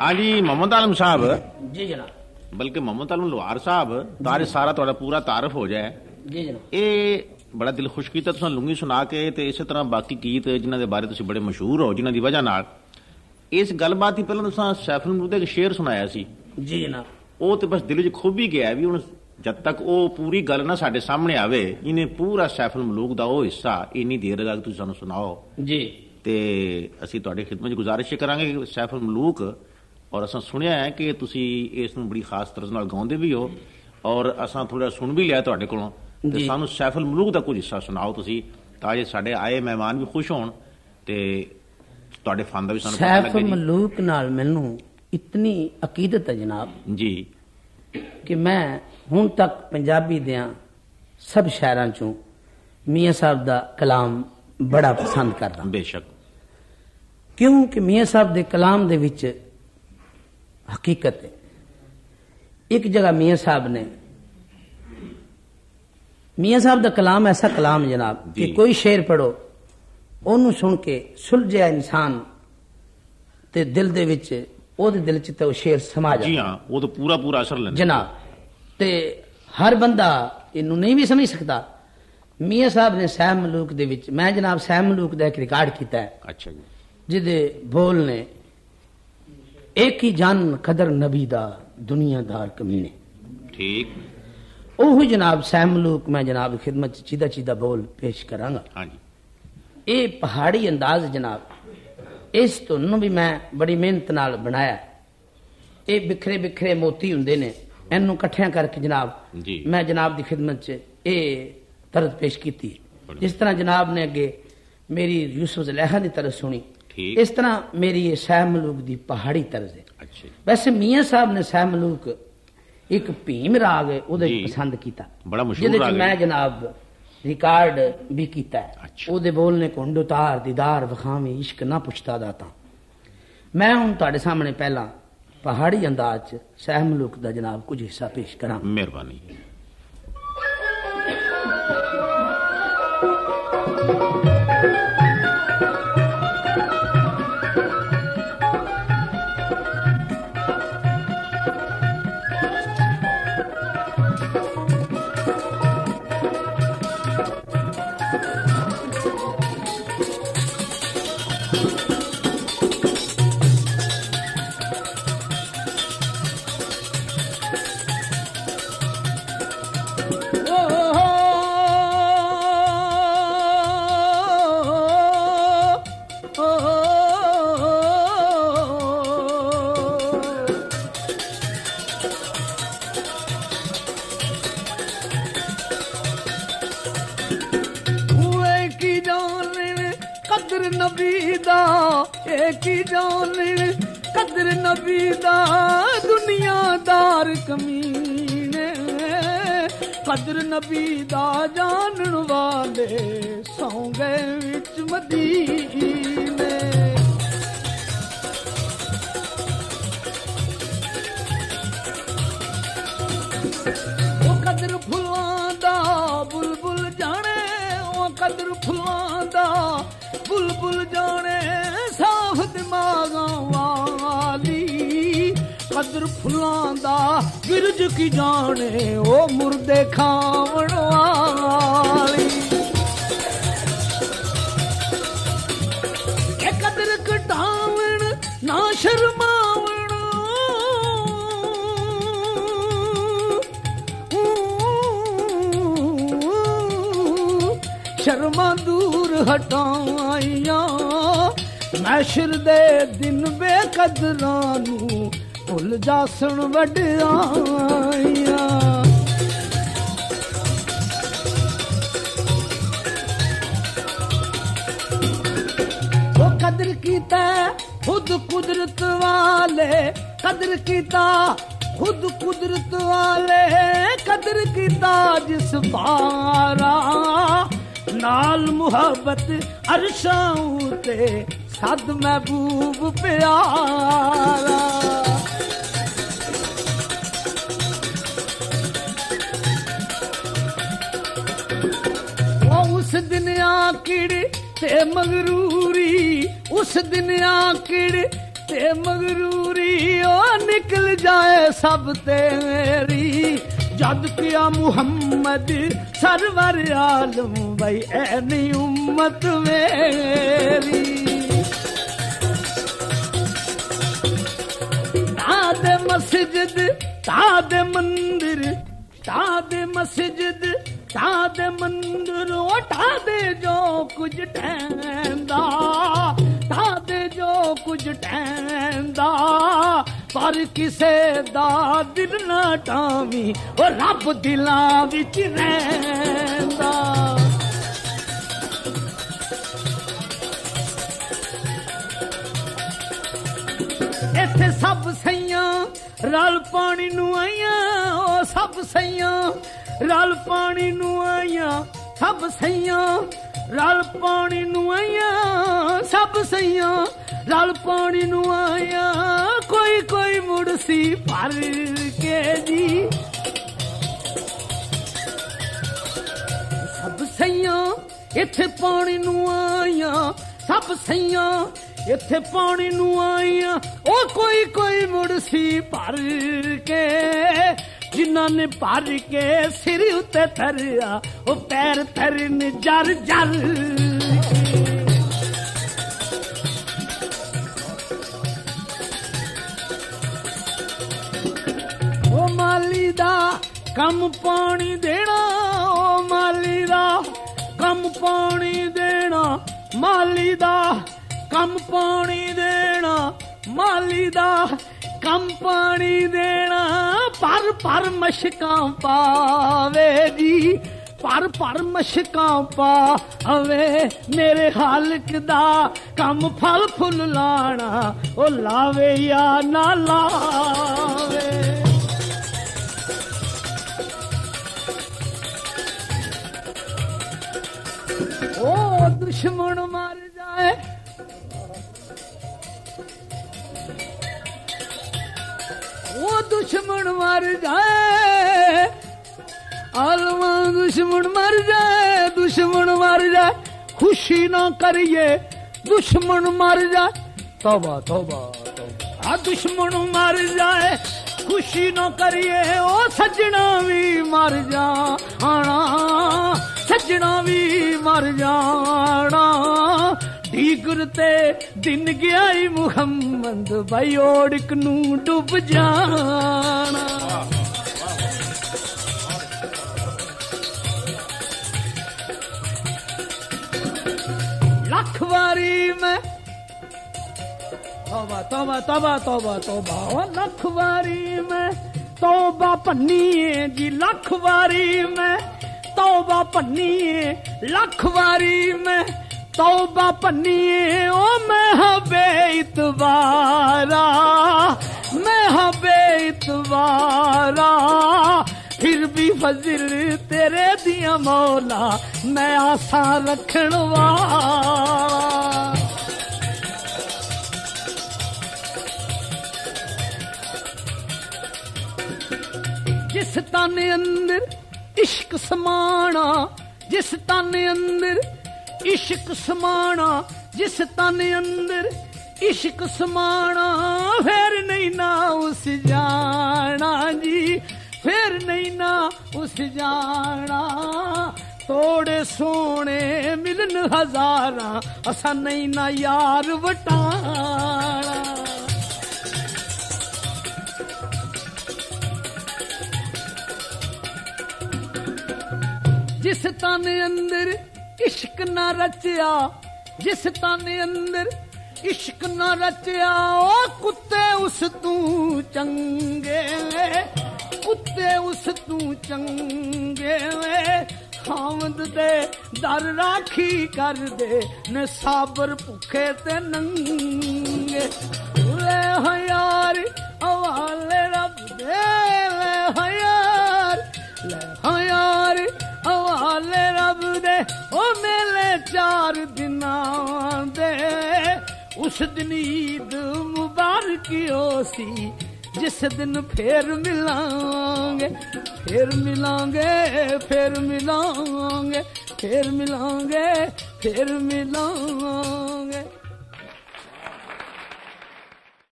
ਹਾਂਜੀ ਮੁਹੰਮਦ ਆਲਮ ਸਾਹਿਬ। ਜੀ ਜਨਾਬ। ਬਲਕਿ ਮੁਹੰਮਦ ਆਲਮ ਲੋਹਾਰ ਸਾਹਿਬ ਤਾਰੇ ਸਾਰਾ ਤੁਹਾਡਾ ਪੂਰਾ ਤਾਰਫ ਹੋ ਜਾਏ। ਜੀ ਜਨਾਬ। ਇਹ ਬੜਾ ਦਿਲ ਖੁਸ਼ ਕੀਤਾ ਤੁਸੀਂ ਲੁੰਗੀ ਸੁਣਾ ਕੇ ਤੇ ਇਸੇ ਤਰ੍ਹਾਂ ਬਾਕੀ ਗੀਤ ਜਿਨ੍ਹਾਂ ਦੇ ਬਾਰੇ ਤੁਸੀਂ ਬੜੇ ਮਸ਼ਹੂਰ ਹੋ ਜਿਨ੍ਹਾਂ ਦੀ ਵਜ੍ਹਾ ਨਾਲ। ਇਸ ਗੱਲਬਾਤ ਦੀ ਪਹਿਲਾਂ ਤੁਸੀਂ ਸੈਫਲ ਮਰੂਦ ਦਾ ਸ਼ੇਰ ਸੁਣਾਇਆ ਸੀ। ਜੀ ਜਨਾਬ। ਉਹ ਤੇ ਬਸ ਦਿਲ 'ਚ ਖੁਬ ਹੀ ਗਿਆ ਵੀ ਹੁਣ ਜਦ ਤੱਕ ਉਹ ਪੂਰੀ ਗੱਲ ਨਾ ਸਾਡੇ ਸਾਹਮਣੇ ਆਵੇ ਇਹਨੇ ਪੂਰਾ ਸੈਫਲ ਮਲੂਕ ਦਾ ਉਹ ਹਿੱਸਾ ਇੰਨੀ ਦੇਰ ਤੱਕ ਤੁਸੀਂ ਸਾਨੂੰ ਸੁਣਾਓ। ਜੀ। ਤੇ ਅਸੀਂ ਤੁਹਾਡੇ ਖਿਦਮਤ 'ਚ ਗੁਜ਼ਾਰਿਸ਼ ਕਰਾਂਗੇ ਕਿ ਸੈਫਲ ਮਲੂਕ ਔਰ ਅਸਾਂ ਸੁਣਿਆ ਹੈ ਕਿ ਤੁਸੀਂ ਇਸ ਨੂੰ ਬੜੀ ਖਾਸ ਤਰ੍ਹਾਂ ਨਾਲ ਗਾਉਂਦੇ ਵੀ ਹੋ ਔਰ ਅਸਾਂ ਥੋੜਾ ਸੁਣ ਵੀ ਲਿਆ ਤੁਹਾਡੇ ਕੋਲੋਂ ਤੇ। ਸਾਨੂੰ ਸੈਫਲ ਮਲੂਕ ਦਾ ਕੁਝ ਹਿੱਸਾ ਸੁਣਾਓ ਤੁਸੀਂ ਤਾਂ ਜੇ ਸਾਡੇ ਆਏ ਮਹਿਮਾਨ ਵੀ ਖੁਸ਼ ਹੋਣ ਤੇ ਤੁਹਾਡੇ ਫਨ ਦਾ ਵੀ ਸਾਨੂੰ ਪਤਾ ਲੱਗੇ ਜੀ। ਮਲੂਕ ਨਾਲ ਮੈਨੂੰ ਇਤਨੀ ਅਕੀਦਤ ਹੈ ਜਨਾਬ ਜੀ ਕਿ ਮੈਂ ਹੁਣ ਤੱਕ ਪੰਜਾਬੀ ਦਿਆਂ ਸਭ ਸ਼ਾਇਰਾਂ ਚੋਂ ਮੀਆਂ ਸਾਹਿਬ ਦਾ ਕਲਾਮ ਬੜਾ ਪਸੰਦ ਕਰਦਾ ਬੇਸ਼ੱਕ ਕਿਉਂ ਕਿ ਮੀਆਂ ਸਾਹਿਬ ਦੇ ਕਲਾਮ ਦੇ ਵਿੱਚ ਹਕੀਕਤ ਹੈ ਇੱਕ ਜਗ੍ਹਾ ਮੀਆਂ ਸਾਹਿਬ ਨੇ ਮੀਆਂ ਸਾਹਿਬ ਦਾ ਕਲਾਮ ਐਸਾ ਕਲਾਮ ਜਨਾਬ ਕਿ ਜੀ। ਕੋਈ ਸ਼ੇਰ ਪੜੋ ਉਹਨੂੰ ਸੁਣ ਕੇ ਸੁਲਝਿਆ ਇਨਸਾਨ ਤੇ ਦਿਲ ਦੇ ਵਿੱਚ ਉਹਦੇ ਦਿਲ 'ਚ ਤਾਂ ਉਹ ਸ਼ੇਰ ਸਮਾ ਜੀ ਜਾਂਦਾ ਹਾਂ ਉਹ ਤਾਂ ਪੂਰਾ ਪੂਰਾ ਅਸਰ ਲੈਂਦਾ ਜਨਾਬ ਤੇ ਹਰ ਬੰਦਾ ਇਹਨੂੰ ਨਹੀਂ ਵੀ ਸਮਝ ਸਕਦਾ ਮੀਆਂ ਸਾਹਿਬ ਨੇ ਸਹਿ ਮਲੂਕ ਦੇ ਵਿੱਚ ਮੈਂ ਜਨਾਬ ਸਹਿ ਮਲੂਕ ਦਾ ਇੱਕ ਰਿਕਾਰਡ ਕੀਤਾ ਹੈ ਅੱਛਾ ਜੀ ਜਿਹਦੇ ਬੋਲ ਨੇ ਇੱਕ ਹੀ ਜਨ ਕਦਰ ਨਬੀ ਦਾ ਦੁਨੀਆਦਾਰ ਕਮੀਨੇ ਠੀਕ ਉਹ ਜਨਾਬ ਸਹਿ ਮਲੂਕ ਮੈਂ ਜਨਾਬ ਚ ਚੀਦਾ ਚੀਦਾ ਬੋਲ ਪੇਸ਼ ਕਰਾਂਗਾ ਹਾਂਜੀ ਇਹ ਪਹਾੜੀ ਅੰਦਾਜ਼ ਜਨਾਬ ਇਸ ਧੁਨ ਨੂੰ ਵੀ ਮੈਂ ਬੜੀ ਮਿਹਨਤ ਨਾਲ ਬਣਾਇਆ ਇਹ ਬਿਖਰੇ ਬਿਖਰੇ ਮੋਤੀ ਹੁੰਦੇ ਨੇ ਇਹਨੂੰ ਇਕੱਠਿਆਂ ਕਰਕੇ ਜਨਾਬ ਜੀ। ਮੈਂ ਜਨਾਬ ਦੀ ਖਿਦਮਤ 'ਚ ਇਹ ਤਰਜ਼ ਪੇਸ਼ ਕੀਤੀ ਜਿਸ ਤਰ੍ਹਾਂ ਜਨਾਬ ਨੇ ਅੱਗੇ ਮੇਰੀ ਯੂਸਫ ਜ਼ਲੈਹਾ ਦੀ ਤਰਜ਼ ਸੁਣੀ ਠੀਕ। ਇਸ ਤਰ੍ਹਾਂ ਮੇਰੀ ਇਹ ਸਹਿ ਮਲੂਕ ਦੀ ਪਹਾੜੀ ਤਰਜ਼ ਹੈ ਅੱਛਾ ਵੈਸੇ ਮੀਆਂ ਸਾਹਿਬ ਨੇ ਸਹਿ ਮਲੂਕ ਇੱਕ ਭੀਮ ਰਾਗ ਹੈ ਉਹਦੇ। ਪਸੰਦ ਕੀਤਾ ਬੜਾ ਮਸ਼ਹੂਰ ਜਿਹਦੇ ਰਾਗ ਹੈ। ਮੈਂ ਜਨਾਬ ਰਿਕਾਰਡ ਵੀ ਕੀਤਾ ਹੈ। ਉਹਦੇ ਬੋਲ ਨੇ ਕੁੰਡ ਉਤਾਰ ਦੀਦਾਰ ਵਖਾਵੇਂ ਇਸ਼ਕ ਨਾ ਪੁੱਛਦਾ ਦਾਤਾ ਮੈਂ ਹੁਣ ਤੁਹਾਡੇ ਸਾਹਮਣੇ ਪਹਿਲਾਂ ਪਹਾੜੀ ਅੰਦਾਜ਼ 'ਚ ਸਹਿ ਮਲੂਕ ਦਾ ਜਨਾਬ ਕੁਝ ਹਿੱਸਾ ਪੇਸ਼ ਕਰਾਂ ਮਿਹਰਬਾਨੀ कदर नबी दा एक ही जान कदर नबी दा दुनियादार कमीने कदर नबी दा पीदा वाले सौगे विच मदी ਕਦਰ ਫੁੱਲਾਂ ਦਾ ਗਿਰਜ ਕੀ ਜਾਣੇ ਉਹ ਮੁਰਦੇ ਖਾਵਣ ਵਾਲੀ। ਇਹ ਕਦਰ ਘਟਾਵਣ ਨਾ ਸ਼ਰਮਾਵਣ। ਸ਼ਰਮਾਂ ਦੂਰ ਹਟਾਈਆਂ ਮੈਸ਼ਰ ਦੇ ਦਿਨ ਬੇਕਦਰਾਂ ਨੂੰ ਭੁੱਲ ਜਾਸਣ ਵਡਿਆਈਆਂ। ਉਹ ਕਦਰ ਕੀਤਾ ਖੁਦ ਕੁਦਰਤ ਵਾਲੇ, ਕਦਰ ਕੀਤਾ ਖੁਦ ਕੁਦਰਤ ਵਾਲੇ, ਕਦਰ ਕੀਤਾ ਜਿਸ ਪਾਰਾ ਨਾਲ ਮੁਹੱਬਤ ਅਰਸ਼ਾਂ ਉਤੇ ਸਦ ਮਹਿਬੂਬ ਪਿਆਰਾ। ਆਕਿੜ ਤੇ ਮਗਰੂਰੀ, ਉਸ ਦਿਨ ਆਕਿੜ ਤੇ ਮਗਰੂਰੀ ਓ ਨਿਕਲ ਜਾਏ ਸਭ ਤੇਰੀ। ਜਦ ਪਿਆ ਮੁਹੰਮਦ, ਸਰਵਰ ਆਲਮ ਬਈ ਐਨੀ ਉਮਤ ਮੇਰੀ। ਤਾਦ ਮਸਜਿਦ ਤਾਦ ਮੰਦਿਰ ਤਾਦ ਮਸਜਿਦ ਤਾਦ ਮੰਦਿਰ ਉਠਾ ਦੇ ਜੋ ਕੁਝ ਟੈਂਦਾ ਤਾਦ ਜੋ ਕੁਝ ਟੈਂਦਾ ਪਰ ਕਿਸੇ ਦਾ ਦਿਲ ਨਾ ਟਾਵੀ, ਉਹ ਰੱਬ ਦਿਲਾਂ ਵਿੱਚ ਰਹਿੰਦਾ। ਇੱਥੇ ਸਭ ਸਈਆਂ ਰਲ ਪਾਣੀ ਨੂੰ ਆਈਆਂ, ਉਹ ਸਭ ਸਈਆਂ ਰਲ ਪਾਣੀ ਨੂੰ ਆਈਆਂ ਸਭ ਸਈਆਂ, ਰਲ ਪਾਣੀ ਨੂੰ ਆਈਆਂ ਸਭ ਸਈਆਂ, ਰਲ ਪਾਣੀ ਨੂੰ ਆਈਆਂ, ਕੋਈ ਕੋਈ ਮੁੜਸੀ ਭਰ ਕੇ ਜੀ। ਸਭ ਸਈਆਂ, ਇੱਥੇ ਪਾਣੀ ਨੂੰ ਆਈਆਂ, ਸਭ ਸਈਆਂ, ਇੱਥੇ ਪਾਣੀ ਨੂੰ ਆਈਆਂ, ਉਹ ਕੋਈ ਕੋਈ ਮੁੜਸੀ ਭਰ ਕੇ। ਜਿਨ੍ਹਾਂ ਨੇ ਭਰ ਕੇ ਸਿਰ ਉੱਤੇ ਧਰਿਆ, ਉਹ ਪੈਰ ਧਰਨ ਜਰ ਜਰ। ਉਹ ਮਾਲੀ ਦਾ ਕੰਮ ਪਾਣੀ ਦੇਣਾ, ਉਹ ਮਾਲੀ ਦਾ ਕੰਮ ਪਾਣੀ ਦੇਣਾ, ਮਾਲੀ ਦਾ ਕੰਮ ਪਾਣੀ ਦੇਣਾ, ਮਾਲੀ ਦਾ ਕੰਮ ਪਾਣੀ ਦੇਣਾ, ਪਰ ਪਰ ਮਸ਼ਕਾਂ ਪਾਵੇ ਜੀ। ਪਰ ਪਰ ਮਸ਼ਕਾਂ ਪਾਵੇ, ਮੇਰੇ ਹਾਲਕ ਦਾ ਕੰਮ ਫਲ ਫੁੱਲ ਲਾਣਾ, ਉਹ ਲਾਵੇ ਜਾਂ ਨਾ ਲਾਵੇ। ਉਹ ਦੁਸ਼ਮਣ ਮਰ ਦੁਸ਼ਮਣ ਮਰ ਜਾਏ, ਆਲਮਾ ਦੁਸ਼ਮਣ ਮਰ ਜਾਏ, ਦੁਸ਼ਮਣ ਮਰ ਜਾਏ, ਖੁਸ਼ੀ ਨਾ ਕਰੀਏ, ਦੁਸ਼ਮਣ ਮਰ ਜਾਏ। ਤੋਬਾ ਤੋਬਾ ਆ ਦੁਸ਼ਮਣ ਮਰ ਜਾਏ, ਖੁਸ਼ੀ ਨਾ ਕਰੀਏ ਉਹ ਸੱਜਣਾ ਵੀ ਮਰ ਜਾਣਾ ਸੱਜਣਾ ਵੀ ਮਰ ਜਾਣਾ। ਢੀਗਰ ਤੇ ਦਿਨ ਗਿਆ ਈ ਮੁਹੰਮਦ ਬਈ ਓੜਕ ਨੂੰ ਡੁੱਬ ਜਾਣਾ ਲੱਖ ਵਾਰੀ ਮੈਂ ਤੋਬਾ ਤੋਬਾ ਤੋਬਾ ਤੋਬਾ ਤੋਬਾ ਉਹ ਲੱਖ ਵਾਰੀ ਮੈਂ ਤੋਬਾ ਭੰਨੀਏ ਜੀ ਲੱਖ ਵਾਰੀ ਮੈਂ ਤੋਬਾ ਭੰਨੀਏ ਲੱਖ ਵਾਰੀ ਮੈਂ ਤੌਬਾ ਭੰਨੀਏ ਓ ਮੈਂ ਹਾਂ ਬੇਇਤਬਾਰਾ ਮੈਂ ਹਾਂ ਬੇਇਤਬਾਰਾ ਫਿਰ ਵੀ ਫਜ਼ਲ ਤੇਰੇ ਦੀਆਂ ਮੌਲਾ, ਮੈਂ ਆਸਾਂ ਰੱਖਣ ਵਾਲਾ। ਜਿਸ ਤਨ ਅੰਦਰ ਇਸ਼ਕ ਸਮਾਣਾ, ਜਿਸ ਤਨ ਅੰਦਰ इश्क समाना जिस तन अंदर इश्क समाना फिर नहीं ना उस जाना जी फिर नहीं ना उस जाना तोड़े सोने मिलन हजारा असा नहीं ना यार वटा जिस तन अंदर ਇਸ਼ਕ ਨਾ ਰਚਿਆ, ਜਿਸ ਤਨ ਅੰਦਰ ਇਸ਼ਕ ਨਾ ਰਚਿਆ, ਉਹ ਕੁੱਤੇ ਉਸ ਤੂੰ ਚੰਗੇ ਕੁੱਤੇ ਉਸ ਤੂੰ ਚੰਗੇ ਖਾਵੰਦ ਦੇ ਦਰ ਰਾਖੀ ਕਰਦੇ ਨੇ, ਸਾਬਰ ਭੁੱਖੇ ਤੇ ਨੰਗੇ। ਲੈ ਹਯਾਰ ਹਵਾਲੇ ਉਸ ਦਿਨ ਈਦ ਮੁਬਾਰਕ ਹੋ ਸੀ, ਜਿਸ ਦਿਨ ਫੇਰ ਮਿਲਾਂਗੇ ਫੇਰ ਮਿਲਾਂਗੇ ਫੇਰ ਮਿਲਾਂਗੇ ਫੇਰ ਮਿਲਾਂਗੇ ਫੇਰ ਮਿਲਾਂਗੇ।